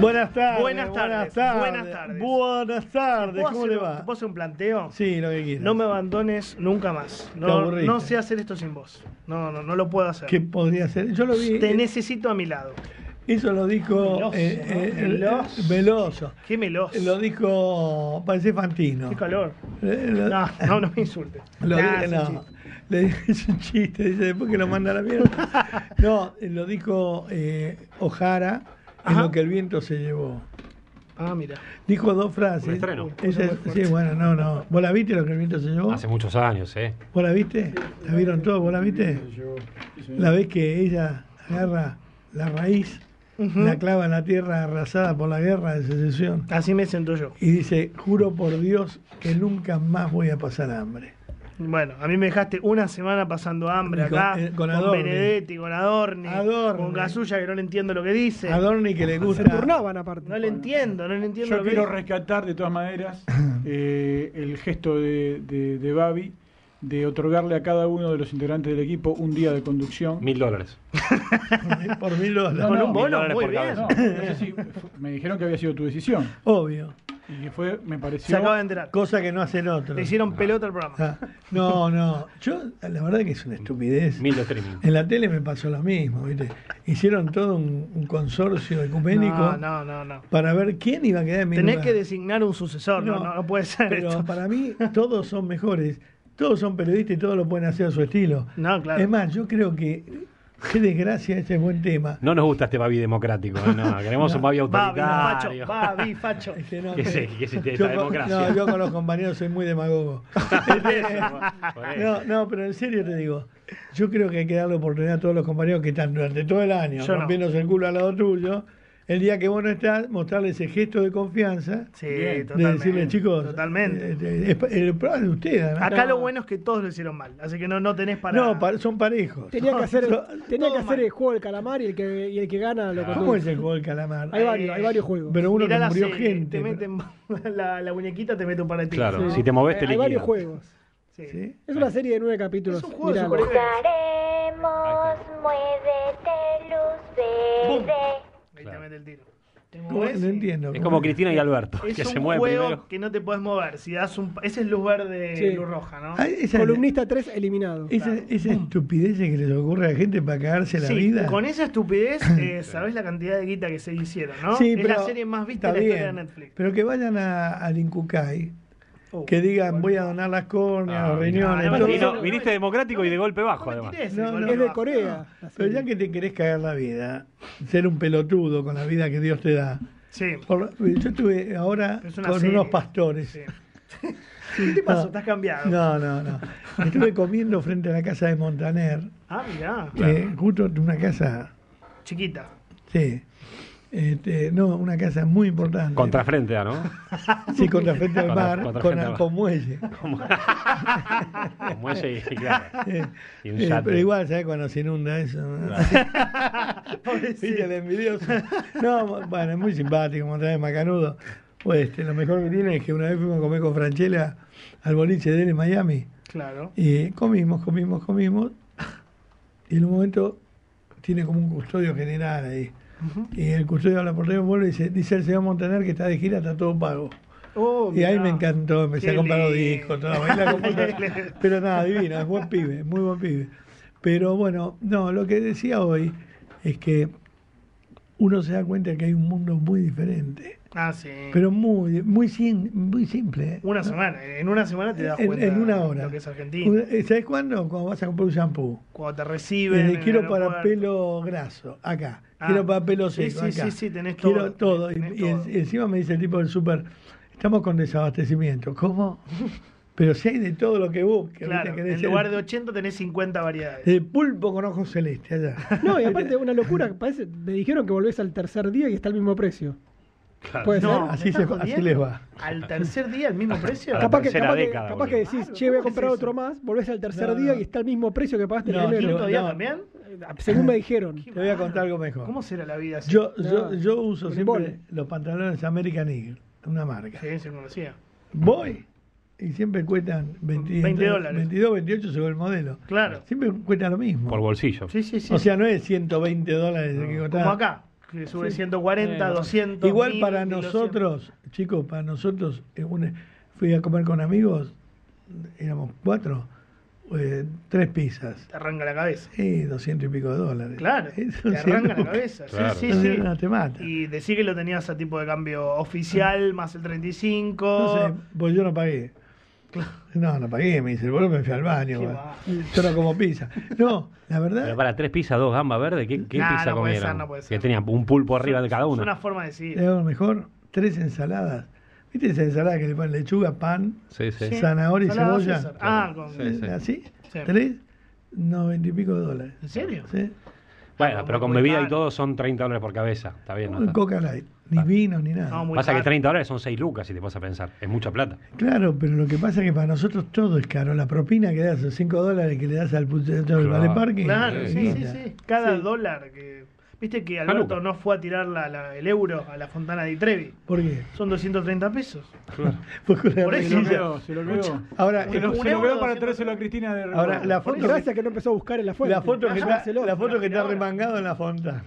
Buenas tardes. Buenas tardes, Buenas tardes. buenas tardes. Buenas tardes. ¿Puedo ¿Cómo hacer le va? ¿Puedo hacer un planteo? Sí, lo que quieras. No me abandones nunca más. Te No, no sé hacer esto sin vos. No, no, no lo puedo hacer. ¿Qué podría ser? Yo lo vi. Te necesito a mi lado. Eso lo dijo. Veloso, eh, eh. Veloso. Qué meloso. Lo dijo. Parece Fantino. Qué calor. Eh, lo- No, no, no me insultes. Lo Nah, no. Le dije, es un chiste, dice después que lo manda a la mierda. No, eh, lo dijo eh, Ojara en Ajá. lo que el viento se llevó. Ah, mira. Dijo dos frases. Un estreno. Sí, bueno, no, no. ¿Vos la viste lo que el viento se llevó? Hace muchos años, ¿eh? ¿Vos la viste? ¿La vieron todos? ¿Vos la viste? La vez que ella agarra la raíz, la clava en la tierra arrasada por la guerra de secesión Así me siento yo. y dice, juro por Dios que nunca más voy a pasar hambre. Bueno, a mí me dejaste una semana pasando hambre con- acá. eh, con. Benedetti, con Adorni, Adorni. Con Gasulla, que no le entiendo lo que dice. Adorni que le Se gusta... turnaban aparte. No le entiendo, no le entiendo Yo lo que quiero dice. rescatar de todas maneras eh, el gesto de, de, de Babi de otorgarle a cada uno de los integrantes del equipo un día de conducción. Mil dólares. por mil dólares. Con no, un bono, muy bien. cabeza. No, no sé si fu- me dijeron que había sido tu decisión Obvio. Y que fue, me Se pareció. acaba de enterar. Cosa que no hacen otros. Le hicieron pelota al programa. Ah, No, no. Yo, la verdad que es una estupidez. Mil streaming. En la tele me pasó lo mismo, ¿viste? Hicieron todo un, un consorcio ecuménico No, no, no, no. para ver quién iba a quedar en mi Tenés lugar. que designar un sucesor, no, no, no puede ser Pero esto. para mí todos son mejores. Todos son periodistas y todos lo pueden hacer a su estilo. No, claro. Es más, yo creo que, qué desgracia, ese es buen tema. No nos gusta este Babi democrático, ¿eh? no, queremos un Babi Babi, facho, autoritario. Babi, facho. Es que no, ¿Qué es- qué es esta yo con- democracia? No, yo con los compañeros soy muy demagogo. No, no, pero en serio te digo, yo creo que hay que darle oportunidad a todos los compañeros que están durante todo el año Yo no. rompiéndose el culo al lado tuyo. El día que vos no estás, mostrarle ese gesto de confianza, Sí, de totalmente. decirle, chicos, Totalmente. eh, es de ustedes. además. Acá No, lo bueno es que todos lo hicieron mal, así que no, no tenés para. No, pa- son parejos. Tenía que hacer, tenía que mal. hacer el juego del calamar y el que, y el que gana lo ¿Cómo es el juego del calamar? Hay varios, hay varios juegos. Pero uno Mirá que murió serie, gente. Te pero- meten la, la muñequita, te mete un par de tiros. Claro, Sí. si te moves te hay, hay varios juegos. Sí. ¿Sí? Es una serie de nueve capítulos. Es un juego. Jugaremos, muévete, luz ¡Bum! verde. Ahí te Claro. mete el tiro. No entiendo. Es ¿cómo como Cristina y Alberto, Es que un se mueven juego primero. que no te puedes mover. Si das un. Ese es luz verde, Sí. luz roja, ¿no? Ah, esa, Columnista 3 eliminado. esa, esa estupidez que les ocurre a la gente para cagarse la Sí, vida. con esa estupidez, eh, sabés la cantidad de guita que se hicieron, ¿no? Sí, es pero la serie más vista de la historia de Netflix. Pero que vayan a, Oh, que digan voy a donar las córneas, Ah, los riñones. Ah, no. Vino- viniste democrático y de golpe bajo, además. No, es de. Corea. la Pero ya que te querés cagar la vida, ser un pelotudo con la vida que Dios te da. Sí. Por- yo estuve ahora Es con serie. unos pastores. sí. ¿Qué te pasó? No. ¿Estás cambiado? No, no, no. Estuve comiendo frente a la casa de Montaner, Ah, mirá. eh, justo una casa, Chiquita. sí, este, no, una casa muy importante. Contrafrente, ¿ah, ¿no? Sí, contra frente al mar, contra con, al mar. con muelle. Como, como y, claro. Eh, Y un eh, yate. pero igual, ¿sabes cuando se inunda eso? no? El envidioso. No, bueno, es muy simpático, Montaner Macanudo. Pues este, lo mejor que tiene es que una vez fuimos a comer con Franchella al boliche de él en Miami. Claro. Y comimos, comimos, comimos. Y en un momento tiene como un custodio general ahí. Y el custodio habla por teléfono y dice, dice el señor Montaner que está de gira, está todo pago. Oh, Y ahí me encantó, empecé Qué a comprar los discos, toda la Pero nada, divino, es buen pibe, muy buen pibe. Pero bueno, no, lo que decía hoy es que uno se da cuenta que hay un mundo muy diferente. Ah, sí. Pero muy, muy, sim- muy simple. ¿eh? una semana. En una semana te das En, cuenta en una de hora. lo que es Argentina. Una- ¿Sabes cuándo? Cuando vas a comprar un shampoo. Cuando te Eh, reciben. en el quiero para aeropuerto. pelo graso, acá. Ah. Quiero para pelo Sí, seco, sí, acá. sí, sí, tenés Quiero todo, todo. Y- tenés y, en- todo. y encima me dice el tipo del súper, estamos con desabastecimiento. ¿Cómo? Pero si hay de todo lo que busques. Claro, en lugar de 80 tenés 50 variedades. de pulpo con ojos celestes allá. No, y aparte una locura. Parece, me dijeron que volvés al tercer día y está al mismo precio. Claro. Puede ser. No, así les va. Al tercer día, el mismo precio. Capaz que, capaz, que, capaz decís, che, voy a ¿cómo comprar es otro más, volvés al tercer No, día no. y está al mismo precio que pagaste No, el primero. ¿Quinto día no. también? Según me dijeron. Te voy a contar algo mejor. ¿Cómo será la vida así? Yo, No, yo, yo uso siempre los pantalones American Eagle, una marca. Sí, se conocía. Voy y siempre cuestan 20, 20 dólares. 22, 28 según el modelo. Claro. Siempre cuesta lo mismo. Por bolsillo. Sí, sí, sí. O sea, no es 120 dólares el que como acá. Que sube Sí. 140, Eh, 200. Igual 1000, para 1200. nosotros, chicos, para nosotros, eh, una- fui a comer con amigos, éramos cuatro, eh, tres pizzas. Te arranca la cabeza. Sí, doscientos y pico de dólares. Claro, Eso te sí, arranca la cabeza. Claro. Sí, sí, sí. No, te mata. Y decir que lo tenías a tipo de cambio oficial más el 35. No sé, pues yo no pagué. No, no pagué, me dice, el boludo me fui al baño. Yo no como pizza. No, la verdad, Pero para tres pizzas, dos gambas verdes, ¿qué, qué Nah, pizza no puede comieron? ser, no puede Que tenía un pulpo arriba de cada Es uno. una forma de decir. le hago mejor, tres ensaladas. ¿Viste esa ensalada que le ponen lechuga, pan, Sí, sí. Sí. zanahoria y cebolla? César. Ah, con... Sí, sí. ¿Así? Sí. ¿Tres? Noventa y pico de dólares. ¿En serio? ¿Sí? Bueno, pero con bebida y todo son 30 dólares por cabeza. Está bien, ¿no? Coca Light, ni vino ni nada. No, muy Pasa que caro. 30 dólares son 6 lucas, si te vas a pensar. Es mucha plata. Claro, pero lo que pasa es que para nosotros todo es caro. La propina que das, los 5 dólares que le das al del Claro. vale parking. Claro, sí, sí, sí. Cada Sí. dólar que. Viste que Alberto no fue a tirar la- la- el euro a la fontana de Trevi. ¿Por qué? Son 230 pesos. La Por eso Se lo se lo quedó. Ahora, Se lo, un se lo para 200. traérselo a Cristina de Ahora, la foto, Gracias que no empezó a buscar en la fuente. la foto, que está, la foto que está remangado en la fontana.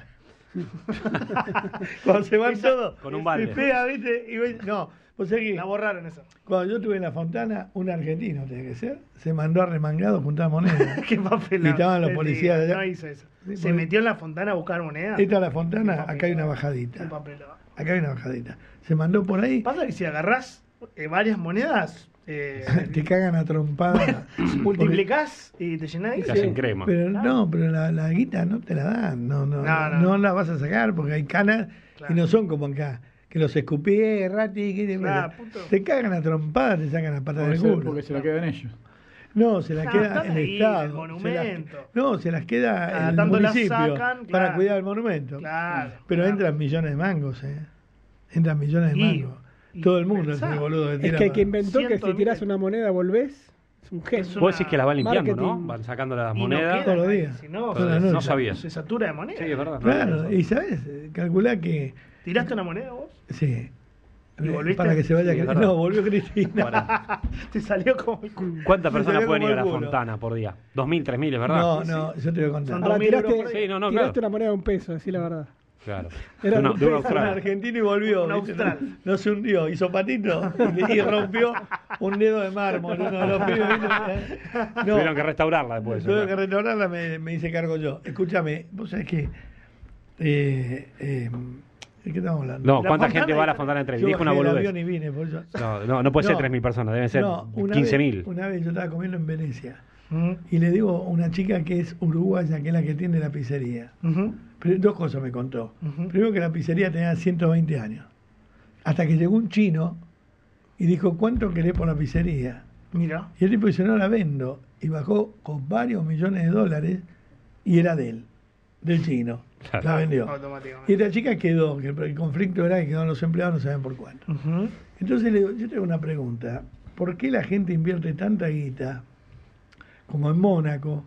Cuando se van todos. Con un balde. Pega, ¿viste? Y ves- no, pues es que La borraron esa. cuando yo estuve en la fontana, un argentino tenía que ser, se mandó a remangado a juntar monedas. Qué papel. Y estaban los policías de allá. No hizo eso. Sí, Se metió en la fontana a buscar monedas. Esta es la fontana, acá hay una bajadita. Acá hay una bajadita. Se mandó por ahí, Pasa que si agarrás eh, varias monedas, eh, te cagan a trompada. multiplicás y te llenás de Te hacen crema. Pero no, pero la, la guita no te la dan, no, no, No, no, no. la vas a sacar porque hay canas Claro. y no son como acá, que los escupí, rati, que te, Claro, puto. te cagan a trompadas, te sacan la pata del culo. porque se la quedan ellos. No, se las No, queda el ahí, Estado. el se monumento. las- no, se las queda Cada el las municipio sacan, para cuidar el monumento. Claro. Pero claro. entran millones de mangos, ¿eh? Entran millones de Y- mangos. Todo el mundo es el boludo que Es que el que inventó que si tirás una moneda volvés, es un genio. Un- Vos decís que la van limpiando, ¿no? Van sacando las Y no monedas. queda Todos los días. Si no, Todas las se- noches. no sabía. se satura de moneda. Sí, es verdad. Claro, y sabes, calculá que. ¿Tiraste una moneda vos? Sí. ¿Y Eh, volviste? Para que se vaya. Sí, es Cri- verdad. no, volvió Cristina. Te salió como el culo. ¿Cuántas Me personas salió pueden como ir a el la culo. fontana por día? ¿2.000, 3.000, es verdad? No, no, yo te voy a contar. Son Ahora dos euros tiraste, por. Sí, no, no, tiraste claro. una moneda de un peso, decir la verdad. Claro. Era De una- un de un argentino y volvió. Un austral. No, no se hundió, hizo patito y, rompió un dedo de mármol. Uno de los pibes, ¿viste? No, Tuvieron que restaurarla después. tuve que restaurarla, me, me hice cargo yo. Escúchame, vos sabés que. Eh, eh, ¿De qué estamos hablando? No, ¿cuánta gente va a la fontana de Trevi? Dijo una boludez. avión y vine, por eso. No, no, no puede ser No. 3.000 personas, deben ser No, una 15.000. vez- Una vez yo estaba comiendo en Venecia y le digo a una chica que es uruguaya, que es la que tiene la pizzería. ujú, Pero dos cosas me contó. Ujú. Primero que la pizzería tenía 120 años. Hasta que llegó un chino y dijo, ¿cuánto querés por la pizzería? Mira. Y el tipo dice, no la vendo. Y bajó con varios millones de dólares y era de él, del chino. Claro. La vendió. Y esta chica quedó, que el conflicto era que quedaron los empleados, no saben por cuánto. Entonces le digo, yo tengo una pregunta. ¿Por qué la gente invierte tanta guita como en Mónaco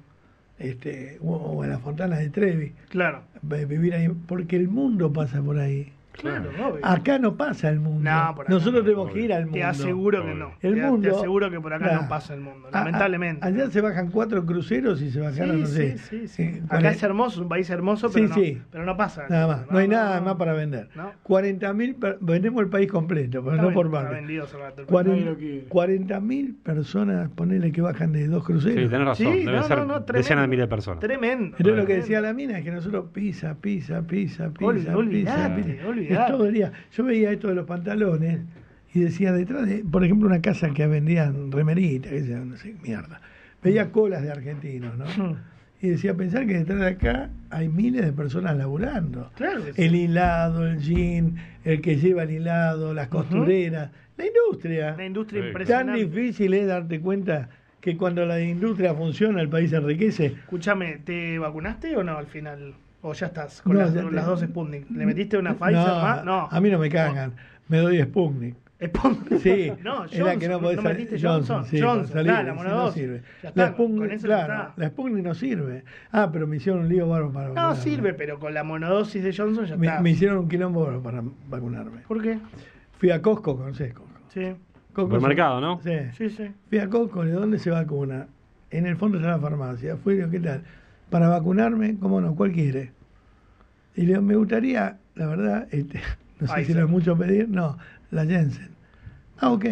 este, o, o en las fontanas de Trevi? Claro. vi- Vivir ahí, porque el mundo pasa por ahí. Claro, obvio. Acá no pasa el mundo. No, por acá Nosotros no, tenemos obvio. que ir al mundo. Te aseguro que no. El te, mundo. te aseguro que por acá Claro. no pasa el mundo. A- a- Lamentablemente. allá se bajan cuatro cruceros y se bajaron, no sí, sé. sí, sí, sí. eh, Acá es hermoso, es un país hermoso, Sí, pero, no, sí. pero no pasa. Nada más. No, hay nada más para vender. No. 40.000 per- vendemos el país completo, pero Está no por parte. vendido hace rato el Cuaren- Nadie lo quiere. 40.000 personas, ponele que bajan de dos Sí, cruceros. tenés razón. Sí, Deben no, ser no, no, decenas de miles de personas. Tremendo. Entonces lo que decía la mina es que nosotros pisa, pisa, pisa, pisa, pisa, todo el día. Yo veía esto de los pantalones y decía detrás de, por ejemplo, una casa que vendían remeritas, que no sé, mierda. Veía colas de argentinos, ¿no? Hmm. Y decía, pensar que detrás de acá hay miles de personas laburando. Claro que sí. El hilado, el jean, el que lleva el hilado, las costureras, la industria. Una industria Sí. Tan impresionante. difícil es darte cuenta que cuando la industria funciona el país se enriquece. Escúchame, ¿te vacunaste o no al final? ¿O ya estás con No, las, ya te- dos Sputnik? ¿Le metiste una Pfizer no, más? No. A mí no me cagan. Me doy Sputnik. Sputnik. Sí, No, era Johnson, que no podés ¿no metiste Johnson? sí, Johnson, con saliva, dale, la sí, monodosis. no sirve. Ya está, la con Sputnik, eso ya claro, está. la Sputnik no sirve. Ah, pero me hicieron un lío bárbaro para No, vacunarme. sirve, pero con la monodosis de Johnson ya Me, está. me hicieron un quilombo bárbaro para vacunarme. ¿Por qué? Fui a Costco, ¿conocés Costco? Sí, Costco un- ¿no? Sí. sí, sí. Fui a Costco, ¿de dónde se vacuna? En el fondo está la farmacia. Fui, digo, ¿qué tal? Para vacunarme, ¿cómo no? ¿Cuál quiere? Y le digo, me gustaría la verdad, este, no sé si no es mucho pedir, no, la Jensen. Ah, ok,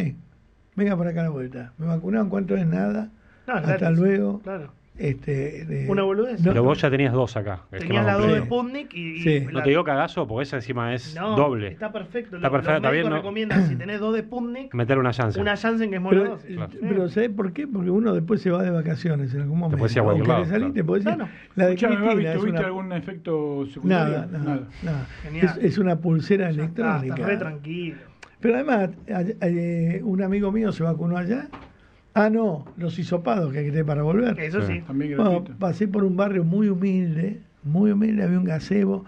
venga por acá a la vuelta. Me vacunaron, ¿cuánto es? Nada. No, Hasta gratis. luego. Claro. Este, de- Una boludez. no- Pero vos ya tenías dos acá. Tenías la 2 completo. de Sputnik y. y Sí. No te digo cagazo porque esa encima es No, doble. Está perfecto. Está Lo- perfecto, los está recomiendan, si tenés dos de Sputnik, Meter una chance. una Janssen que es Pero, monodosis. Claro. pero ¿sabés por qué? Porque uno después se va de vacaciones en algún momento. puedes ir a cualquier lado, claro. te ir. Claro. La de Escuchame, Cristina es ¿tuviste una... algún efecto secundario? Nada, nada, nada. Genial. Es, es una pulsera Ya está, electrónica. estás re tranquilo. Pero además, ay- un amigo mío se vacunó allá. Ah, no, los hisopados que hay que tener para volver. Eso Sí. También Bueno, pasé por un barrio muy humilde, muy humilde, había un gazebo,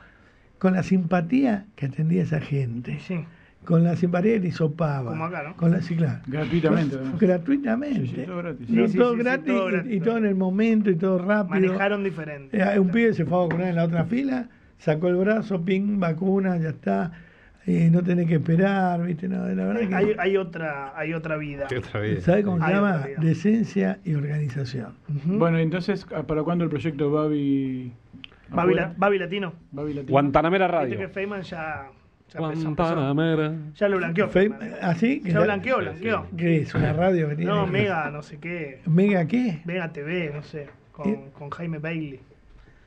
con la simpatía que atendía esa gente, Sí. con la simpatía que le hisopaba. Como acá, ¿no? Con la, sí, claro. Gratuitamente, además. Gratuitamente. Sí, sí, todo gratis. No, Sí, sí, todo, sí, sí, gratis, todo y- gratis. y, todo en el momento y todo rápido. Manejaron diferente. Eh, un pibe se fue a vacunar en la otra fila, sacó el brazo, ping, vacuna, ya está. Eh, no tenés que esperar, ¿viste? No, la verdad que. Hay, hay otra, hay otra vida. Otra vida. ¿Sabe cómo se Hay llama? Decencia y organización. Ujú. Bueno, entonces, ¿para cuándo el proyecto Babi? Babi, la- Babi Latino. Babi Latino. Guantanamera Viste Radio. que Feynman ya, ya. Guantanamera. Ya lo blanqueó. ¿Así? que Ya ya- blanqueó, blanqueó. ¿Qué es? ¿Una radio que tiene? No, Mega, no sé qué. ¿Mega qué? Mega TV, no sé. Eh. Con, con Jaime Bailey.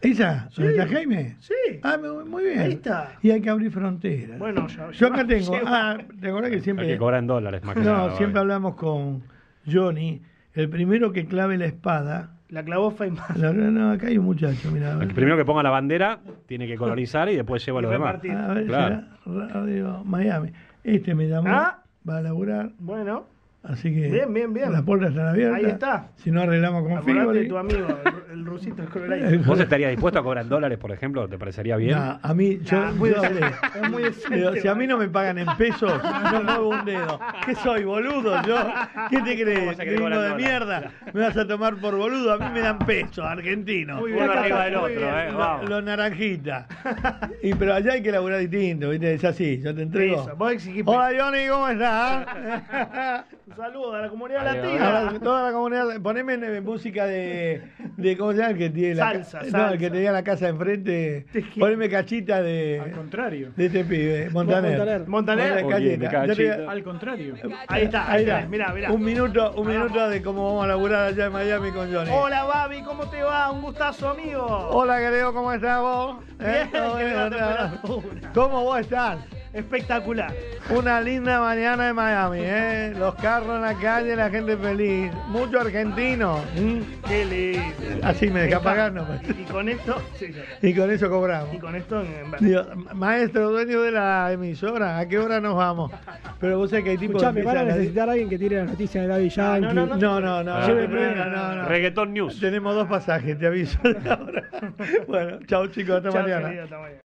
¿Esa? Sí. ¿Dónde está Jaime? Sí. Ah, muy, bien. Ahí está. Y hay que abrir fronteras. Bueno, ya- Yo acá tengo. lleva- Ah, ¿te acordás que Hay siempre. que cobrar en dólares más que No, nada, siempre hablamos con Johnny. El primero que clave la espada. La clavó Feynman. No, no, no, acá hay un muchacho, mira. El primero que ponga la bandera tiene que colonizar y después lleva Y lo demás. repartir. A ver, Claro. Radio Miami. Este me llamó, Ah. va a laburar, Bueno, así que Bien, bien, bien. las puertas están abiertas. Ahí está. Si no arreglamos con acordate de tu amigo, el, rusito, el ¿Vos estarías dispuesto a cobrar en dólares, por ejemplo? ¿Te parecería bien? A mí, yo, Nah, muy yo. Es muy decente, si a mí no me pagan en pesos, no muevo un dedo. ¿Qué soy, boludo? Yo, ¿Qué te ¿Cómo crees? Gringo de dólares? mierda. Me vas a tomar por boludo. A mí me dan pesos, argentinos. Muy Uno bien, arriba del otro, bien. ¿eh? Los, Vamos. los naranjitas. Y, pero allá hay que laburar distinto, ¿viste? Es así, yo te entrego. Eso, vos exigís Hola Johnny, ¿cómo estás? Un saludo a la comunidad Ahí latina. Toda la comunidad, poneme eh, música de, de ¿cómo se llama? El que tiene la, Salsa, No, el que tenía la casa enfrente. Poneme cachita de, Al contrario. de este pibe, Montaner. Montaner. Montaner. Oye, cachita. Al contrario. Ahí está, ahí está. Mirá, mirá. Un minuto, un minuto de cómo vamos a laburar allá en Miami con Johnny. Hola, Babi, ¿cómo te va? Un gustazo, amigo. Hola, querido, ¿cómo estás vos? Bien, ¿Todo qué bien? temperatura. ¿Cómo vos estás? Espectacular. Una linda mañana en Miami, ¿eh? Los carros en la calle, la gente feliz. Mucho argentino. Qué lindo. Así me deja Está. pagar, no me- Y con esto, sí, ya. Y con eso cobramos. y con esto en. Digo, maestro, dueño de la emisora, ¿a qué hora nos vamos? Pero vos sabés que hay tipos que Escuchame, van a necesitar a alguien que tire las noticias de Daddy Yankee. no, no, No, no, no, Ah. no, no, no, no. Reggaeton News. Tenemos dos pasajes, te aviso de ahora. Bueno, chao chicos, hasta Chao, mañana. querido, hasta mañana.